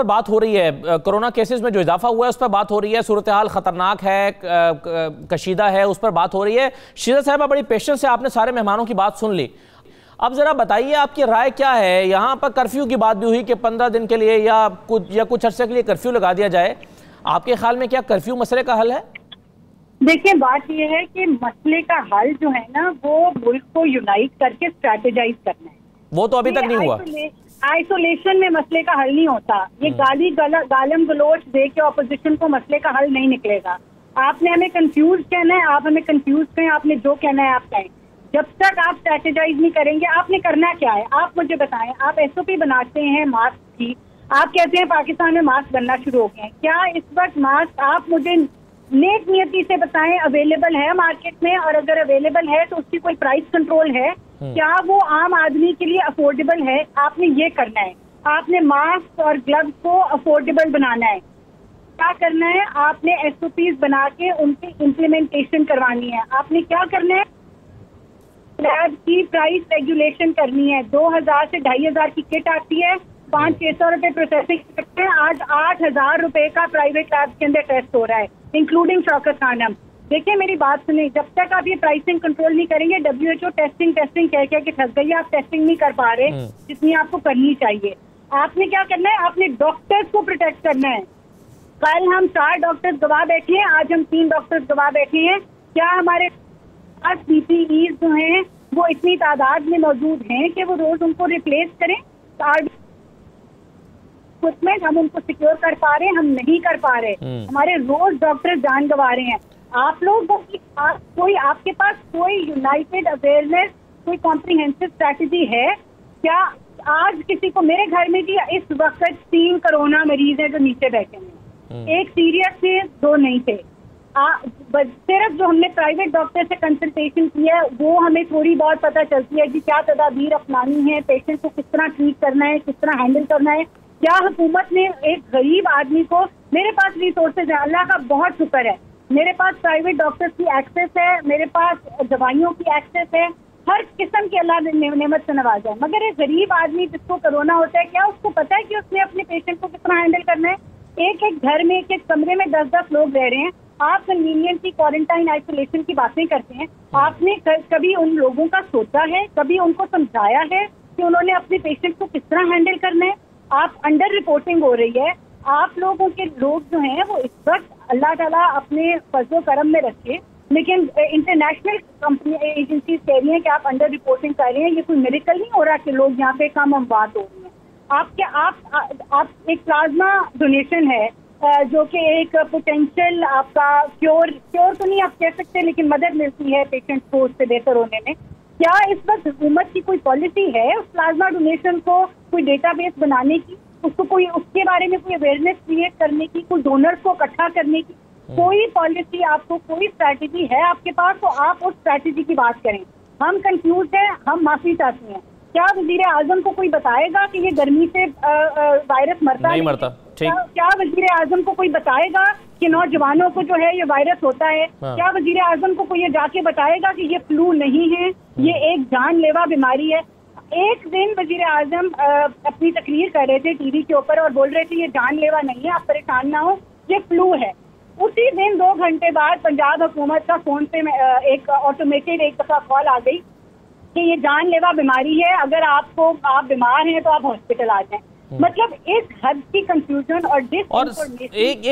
बात हो रही है। कोरोना केसेस में जो इजाफा हुआ है उस पर बात हो रही है। सूरत हाल खतरनाक है कशीदा है उस पर बात हो रही है। शीजा साहबा बड़ी पेशेंस से आपने सारे मेहमानों की बात सुन ली। अब जरा बताइए आपकी राय क्या है? यहाँ पर कर्फ्यू की बात भी हुई कि पंद्रह दिन के लिए या कुछ या कुछ अर्से के लिए कर्फ्यू लगा दिया जाए। आपके ख्याल में क्या कर्फ्यू मसले का हल है? देखिए बात यह है कि मसले का हल जो है ना वो मुल्क को यूनाइट करके स्ट्रेटेजाइज करना है। वो तो अभी तक नहीं हुआ। आइसोलेशन में मसले का हल नहीं होता। ये हम्म। गाली गालम गलोच दे के ऑपोजिशन को मसले का हल नहीं निकलेगा। आपने हमें कंफ्यूज कहना है आप हमें कंफ्यूज कहें आपने जो कहना है आप कहें। जब तक आप स्ट्रेटेजाइज नहीं करेंगे आपने करना क्या है? आप मुझे बताएँ आप एसओपी बनाते हैं मास्क की। आप कहते हैं पाकिस्तान में मास्क बनना शुरू हो गए क्या इस वक्त मास्क आप मुझे नेक नियति से बताएँ अवेलेबल है मार्केट में और अगर अवेलेबल है तो उसकी कोई प्राइस कंट्रोल है हम्म। क्या वो आम आदमी के लिए अफोर्डेबल है? आपने ये करना है। आपने मास्क और ग्लव्स को अफोर्डेबल बनाना है। क्या करना है? आपने एस बना के उनकी इम्प्लीमेंटेशन करवानी है। आपने क्या करना है? लैब की प्राइस रेगुलेशन करनी है। दो हज़ार से ढाई हज़ार की किट आती है। पाँच छह सौ रुपए प्रोसेसिंग करते हैं। आज आठ हज़ार रुपए का प्राइवेट लैब के अंदर टेस्ट हो रहा है इंक्लूडिंग शौकत खानम देखिए मेरी बात सुनिए जब तक आप ये प्राइसिंग कंट्रोल नहीं करेंगे W H O testing testing कह कह के फंस गई आप टेस्टिंग नहीं कर पा रहे हम्म। जितनी आपको करनी चाहिए। आपने क्या करना है? आपने डॉक्टर्स को प्रोटेक्ट करना है। कल हम चार डॉक्टर्स गवा बैठे हैं आज हम तीन डॉक्टर्स गवा बैठे हैं। क्या हमारे पास पीपीई जो हैं वो इतनी तादाद में मौजूद हैं कि वो रोज उनको रिप्लेस करें? इक्विपमेंट हम उनको सिक्योर कर पा रहे हैं हम नहीं कर पा रहे। हम्म। हमारे रोज डॉक्टर जान गवा रहे हैं। आप लोग कोई आपके पास कोई यूनाइटेड अवेयरनेस कोई कॉम्प्रीहेंसिव स्ट्रैटेजी है? क्या आज किसी को मेरे घर में भी इस वक्त तीन कोरोना मरीज़ है जो नीचे बैठे हैं? हम्म। एक सीरियस थे दो नहीं थे। सिर्फ़ जो हमने प्राइवेट डॉक्टर से कंसल्टेशन किया है वो हमें थोड़ी बहुत पता चलती है कि क्या तदाबीर अपनानी है पेशेंट को किस तरह ट्रीट करना है किस तरह हैंडल करना है। क्या हुकूमत ने एक गरीब आदमी को मेरे पास रिसोर्सेज है अल्लाह का बहुत शुक्र है। मेरे पास प्राइवेट डॉक्टर्स की एक्सेस है मेरे पास दवाइयों की एक्सेस है हर किस्म की अल्लाह ने नेमत से नवाजा है। मगर एक गरीब आदमी जिसको कोरोना होता है क्या उसको पता है कि उसने अपने पेशेंट को कितना हैंडल करना है? एक एक घर में एक एक कमरे में दस दस लोग रह रहे हैं। आप कन्वीनियंटली क्वारंटाइन आइसोलेशन की बातें करते हैं। आपने कभी उन लोगों का सोचा है कभी उनको समझाया है कि उन्होंने अपने पेशेंट को किस तरह हैंडल करना है? आप अंडर रिपोर्टिंग हो रही है, आप लोगों के लोग जो हैं, वो इस वक्त अल्लाह ताला अपने फजो करम में रखे। लेकिन इंटरनेशनल कंपनी एजेंसी कह रही हैं कि आप अंडर रिपोर्टिंग कर रहे हैं, ये कोई मेडिकल नहीं हो रहा कि लोग यहाँ पे कम बात हो रही हैं। आपके, आप आप, एक प्लाज्मा डोनेशन है जो कि एक पोटेंशियल आपका क्योर क्योर तो नहीं आप कह सकते, लेकिन मदद मिलती है पेशेंट को उससे बेहतर होने में। क्या इस वक्त हुकूमत की कोई पॉलिसी है उस प्लाज्मा डोनेशन को कोई डेटाबेस बनाने की? उसको कोई उसके बारे में कोई अवेयरनेस क्रिएट करने की कोई डोनर्स को इकट्ठा करने की? हम्म। कोई पॉलिसी आपको कोई स्ट्रैटेजी है आपके पास? तो आप उस स्ट्रैटेजी की बात करें। हम कंफ्यूज हैं हम माफ़ी चाहते हैं। क्या वज़ीर आज़म को कोई बताएगा कि ये गर्मी से वायरस मरता नहीं मरता। क्या, क्या वज़ीर आज़म को कोई बताएगा कि नौजवानों को जो है ये वायरस होता है। हाँ। क्या वज़ीर आज़म को कोई ये जाके बताएगा कि ये फ्लू नहीं है? ये हम्म। एक जानलेवा बीमारी है। एक दिन वज़ीर आज़म अपनी तकरीर कर रहे थे टीवी के ऊपर और बोल रहे थे ये जानलेवा नहीं है आप परेशान ना हो ये फ्लू है। उसी दिन दो घंटे बाद पंजाब हुकूमत का फ़ोन पे एक ऑटोमेटेड एक दफ़ा कॉल आ गई कि ये जानलेवा बीमारी है। अगर आपको आप बीमार हैं तो आप हॉस्पिटल आ जाएँ। हम्म। मतलब इस हद की कंफ्यूजन और डिस और एक, एक